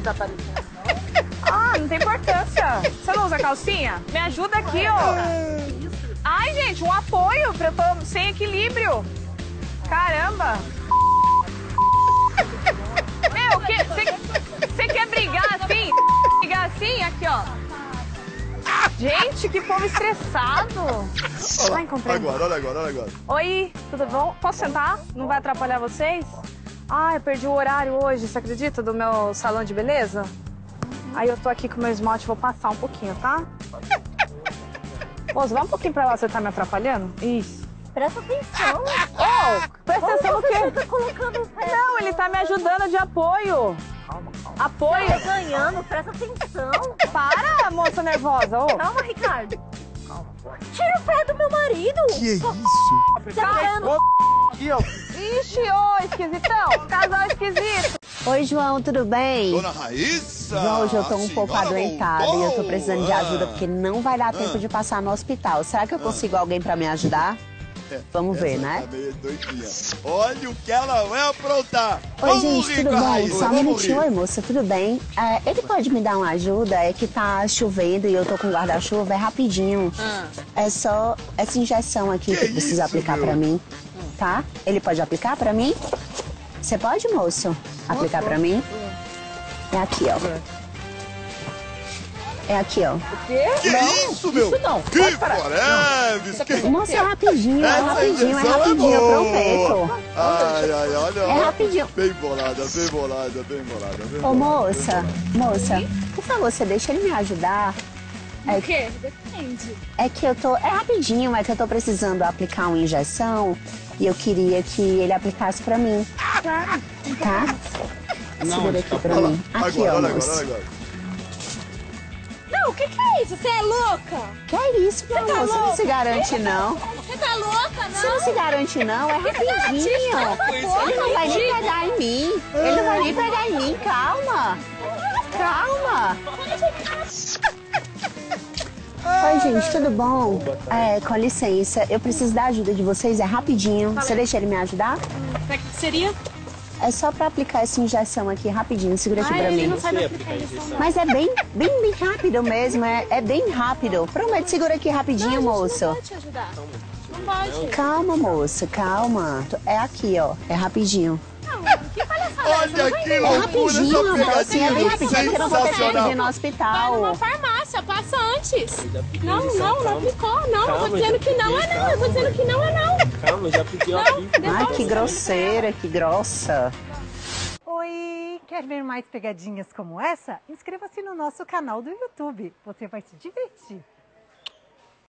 desaparecendo. Ah, não tem importância. Você não usa calcinha? Me ajuda aqui, ó. Ai, gente, um apoio pra eu tô sem equilíbrio. Caramba. Meu, você quer brigar assim? Brigar assim? Aqui, ó. Gente, que povo estressado. Ai, encontrei. Agora, olha agora, olha agora. Oi, tudo bom? Posso sentar? Não vai atrapalhar vocês? Ah, eu perdi o horário hoje, você acredita, do meu salão de beleza? Aí eu tô aqui com o meu esmalte, vou passar um pouquinho, tá? Moço, vai um pouquinho pra lá, você tá me atrapalhando? Isso. Presta atenção. Oh, presta atenção no quê? Tá colocando o pé. Não, ele tá me ajudando de apoio. Apoio. Tá ganhando, presta atenção. Para, moça nervosa. ô. Calma, Ricardo. Tira o pé do meu marido. Que é isso? Tá vendo? Aqui, ó. Ixi, ô, esquisitão. Casal esquisito. Oi, João, tudo bem? Dona Raíssa! João, hoje eu tô um pouco adoentada e eu tô precisando de ajuda porque não vai dar tempo Ah. de passar no hospital. Será que eu consigo alguém pra me ajudar? É, Vamos ver, essa né? Tá. Olha o que ela vai aprontar! Oi, Vamos gente, tudo bom? Raíssa, Só um minutinho. rir. Oi, moça, tudo bem? É, ele pode me dar uma ajuda? É que tá chovendo e eu tô com guarda-chuva, é rapidinho. É só essa injeção aqui que, Que precisa isso, aplicar meu? pra mim, tá? Ele pode aplicar pra mim? Você pode, moço? Aplicar pra mim? É aqui, ó. É aqui, ó. Que isso, meu? isso não. Que Pode parar. foreves! Que... Moça, é rapidinho, é Essa rapidinho, é rapidinho, eu prometo. Ai, ai, olha. É rapidinho. Bem bolada, bem bolada, bem bolada. Bem Ô, bolada, moça, moça, por favor, você deixa ele me ajudar. É, O quê? Depende. é que eu tô. É rapidinho, é que eu tô precisando aplicar uma injeção e eu queria que ele aplicasse pra mim. Tá? Segura aqui pra Olha lá, mim. Aqui, agora, ó, agora, olha agora. Não, o que, que é isso? Você é louca? Que é isso, meu tá amor? Você não se garante, não. Você tá louca, Você não se garante, não. É rapidinho. Ele Ele não vai nem pegar em mim. Ele não vai nem pegar em mim. Calma. Calma. Oi, gente, tudo bom? É, com licença, eu preciso da ajuda de vocês, é rapidinho. Você deixa ele me ajudar? Pra que seria? É só pra aplicar essa injeção aqui rapidinho, segura aqui pra mim. sabe aplicar isso. Mas é bem, bem, bem rápido mesmo, é, é bem rápido. Promete, segura aqui rapidinho, moço. Não pode te ajudar. Não pode. Calma, moça, calma. É aqui, ó, é rapidinho. Que palhaçada Olha que É loucura rapidinho, essa amor, assim, é bem rapidinho, porque eu não vou ter de ir no Vai hospital. numa farmácia, antes. Não, não, não calma. aplicou. Não, eu tô Calma, dizendo que não é não. Eu tô dizendo que não é não. Calma, já pedi aqui. Ai, que grosseira, que grossa. Oi! Quer ver mais pegadinhas como essa? Inscreva-se no nosso canal do YouTube. Você vai se divertir.